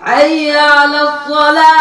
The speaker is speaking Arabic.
حي على الصلاة.